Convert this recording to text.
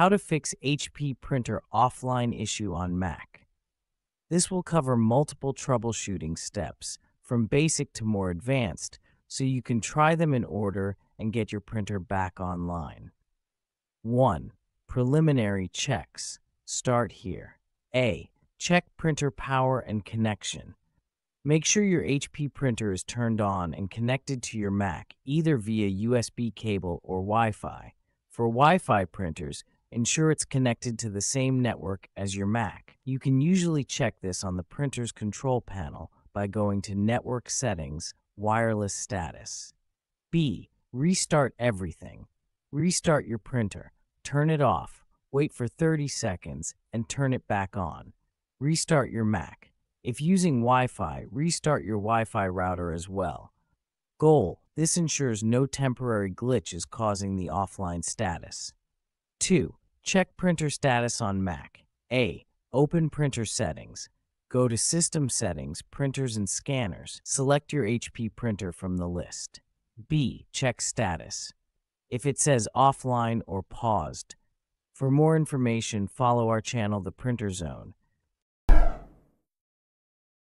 How to fix HP printer offline issue on Mac. This will cover multiple troubleshooting steps, from basic to more advanced, so you can try them in order and get your printer back online. 1. Preliminary checks. Start here. A. Check printer power and connection. Make sure your HP printer is turned on and connected to your Mac either via USB cable or Wi Fi. For Wi Fi printers, ensure it's connected to the same network as your Mac. You can usually check this on the printer's control panel by going to Network Settings, Wireless Status. B. Restart everything. Restart your printer. Turn it off. Wait for 30 seconds and turn it back on. Restart your Mac. If using Wi-Fi, restart your Wi-Fi router as well. Goal: This ensures no temporary glitch is causing the offline status. 2. Check printer status on Mac. A. Open printer settings. Go to System Settings, Printers and Scanners. Select your HP printer from the list. B. Check status. If it says offline or paused. For more information, follow our channel, The Printer Zone